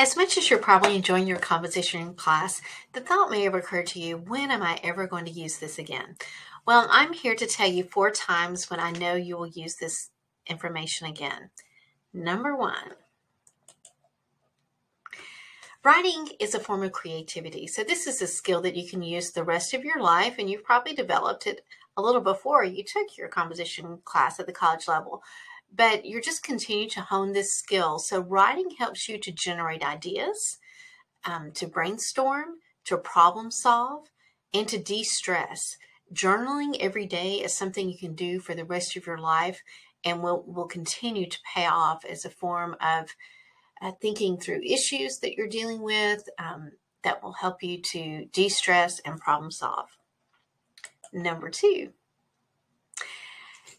As much as you're probably enjoying your composition class, the thought may have occurred to you, when am I ever going to use this again? Well, I'm here to tell you four times when I know you will use this information again. Number one, writing is a form of creativity. So this is a skill that you can use the rest of your life, and you've probably developed it a little before you took your composition class at the college level but you're just continuing to hone this skill. So writing helps you to generate ideas, um, to brainstorm, to problem solve, and to de-stress. Journaling every day is something you can do for the rest of your life and will, will continue to pay off as a form of uh, thinking through issues that you're dealing with um, that will help you to de-stress and problem solve. Number two,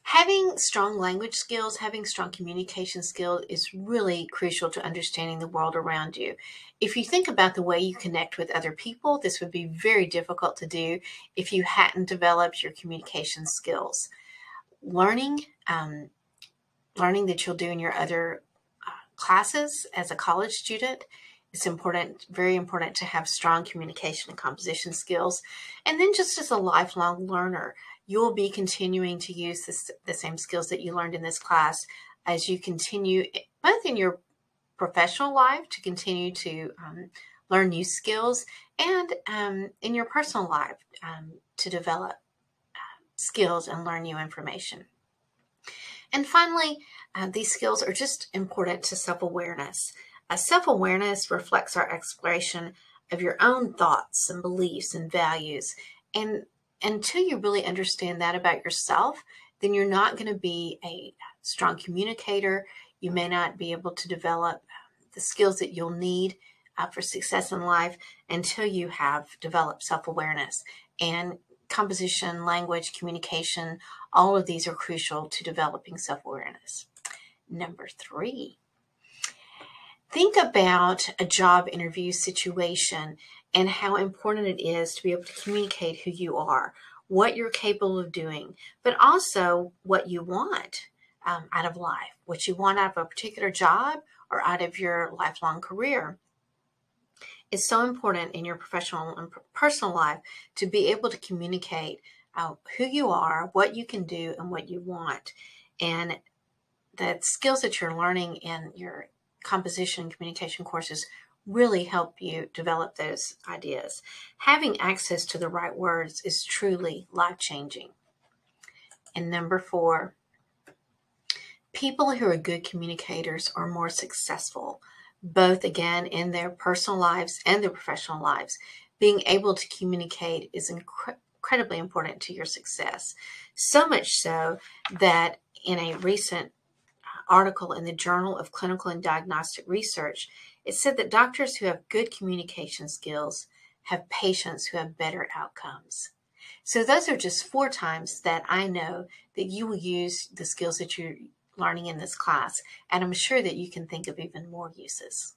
Having strong language skills, having strong communication skills is really crucial to understanding the world around you. If you think about the way you connect with other people, this would be very difficult to do if you hadn't developed your communication skills. Learning, um, learning that you'll do in your other uh, classes as a college student, it's important, very important to have strong communication and composition skills. And then just as a lifelong learner, you will be continuing to use this, the same skills that you learned in this class as you continue both in your professional life to continue to um, learn new skills and um, in your personal life um, to develop uh, skills and learn new information. And finally, uh, these skills are just important to self-awareness. Self-awareness reflects our exploration of your own thoughts and beliefs and values and until you really understand that about yourself, then you're not going to be a strong communicator. You may not be able to develop um, the skills that you'll need uh, for success in life until you have developed self awareness. And composition, language, communication, all of these are crucial to developing self awareness. Number three, think about a job interview situation and how important it is to be able to communicate who you are, what you're capable of doing, but also what you want um, out of life, what you want out of a particular job or out of your lifelong career. It's so important in your professional and personal life to be able to communicate uh, who you are, what you can do, and what you want. And the skills that you're learning in your composition communication courses really help you develop those ideas. Having access to the right words is truly life changing. And number four, people who are good communicators are more successful, both again in their personal lives and their professional lives. Being able to communicate is incre- incredibly important to your success. So much so that in a recent article in the Journal of Clinical and Diagnostic Research, it said that doctors who have good communication skills have patients who have better outcomes. So those are just four times that I know that you will use the skills that you're learning in this class. And I'm sure that you can think of even more uses.